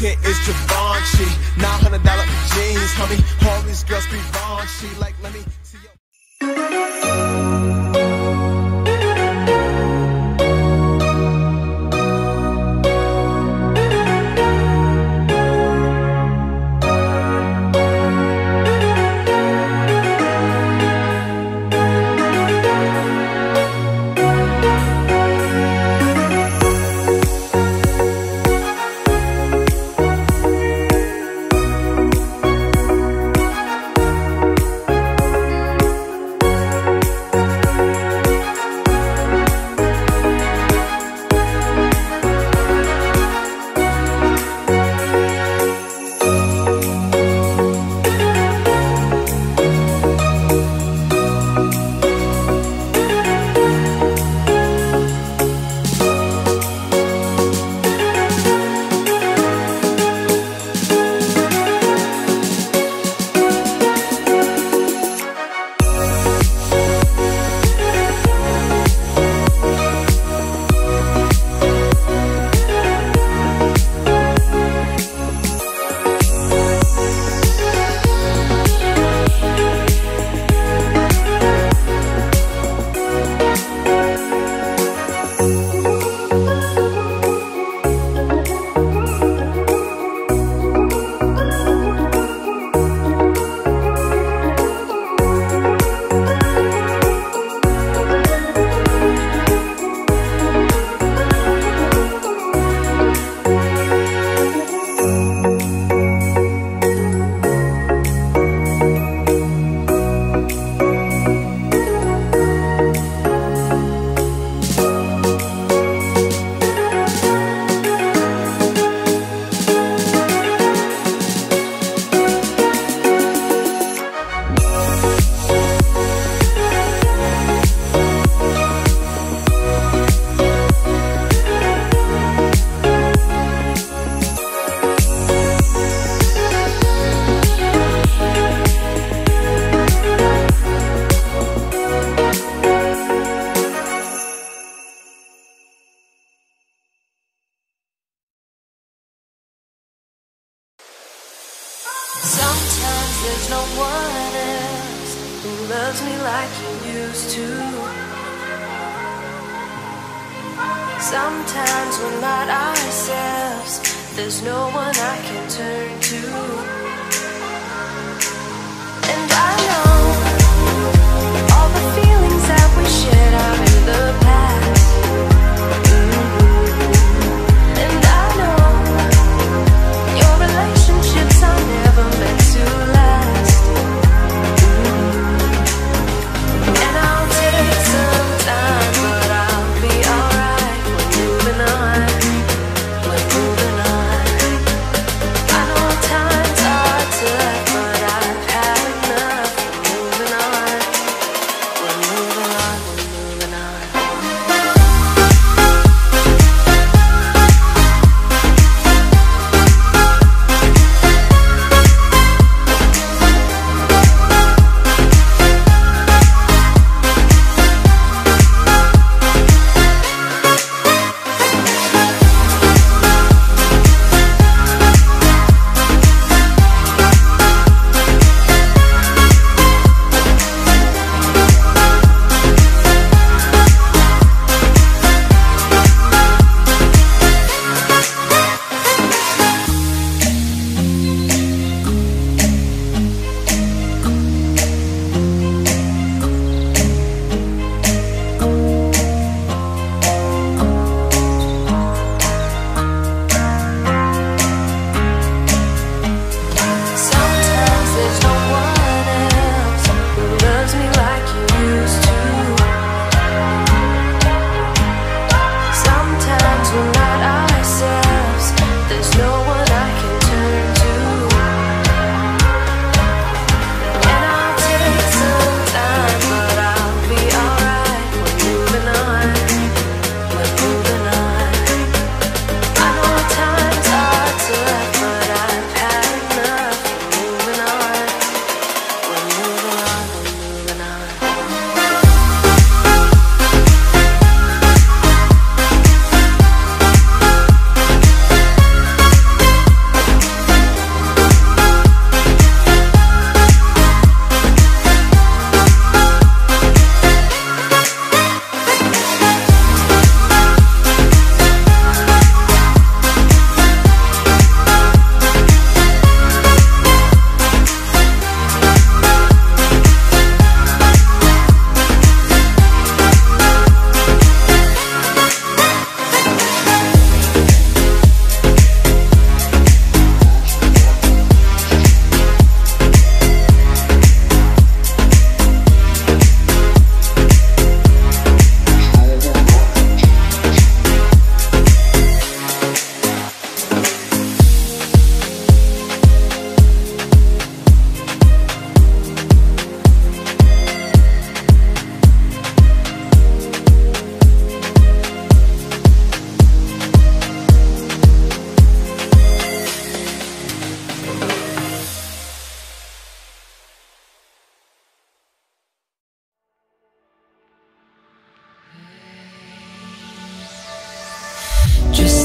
Here is Givenchy. $900 jeans, homie. All these girls be raunchy. Like, let me see your. there's no one else who loves me like you used to. Sometimes we're not ourselves, there's no one I can turn to. Just